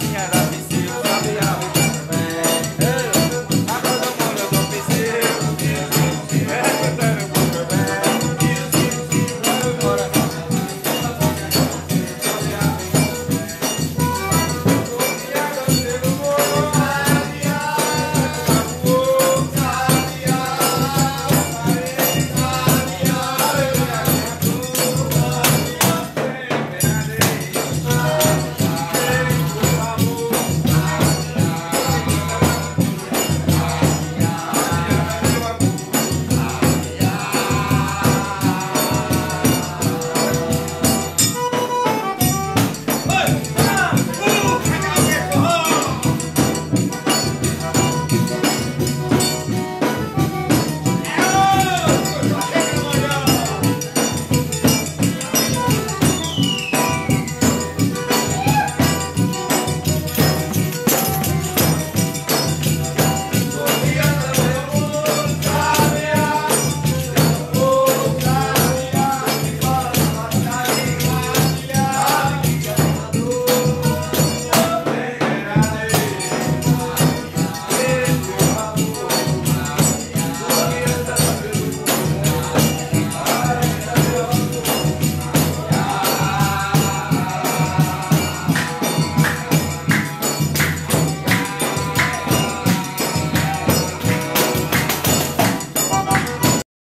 señora.